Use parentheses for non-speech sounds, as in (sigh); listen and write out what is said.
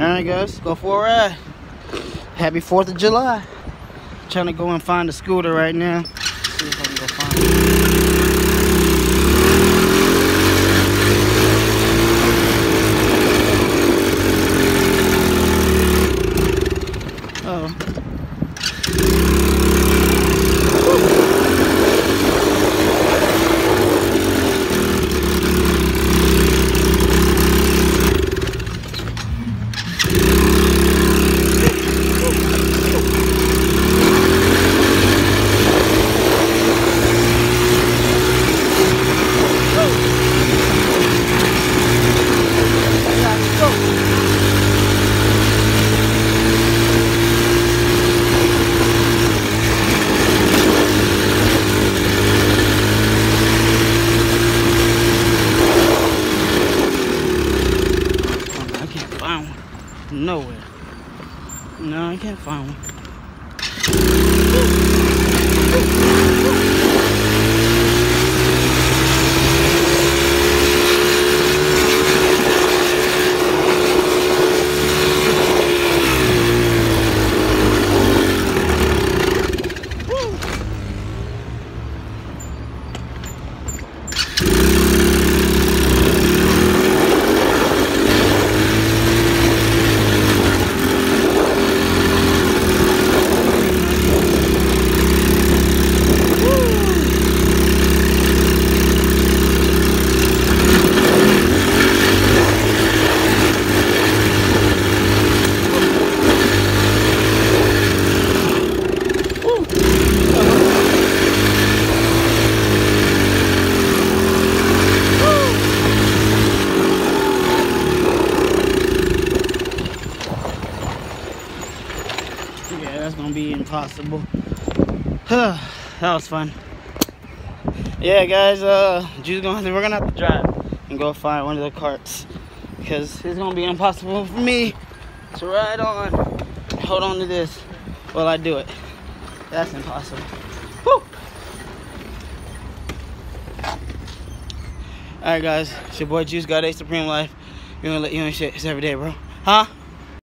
Alright guys, go for a ride. Happy 4th of July. trying to go and find a scooter right now. See if I can go find it. Oh. I can't find one. Nowhere. No, I can't find one. Yeah, that's gonna be impossible. (sighs) that was fun. Yeah, guys, uh, Juice gonna to, we're gonna have to drive and go find one of the carts because it's gonna be impossible for me to ride on. Hold on to this while I do it. That's impossible. Whew. Alright, guys, it's your boy Juice, God A Supreme Life. You wanna let you ain't shit. It's every day, bro. Huh?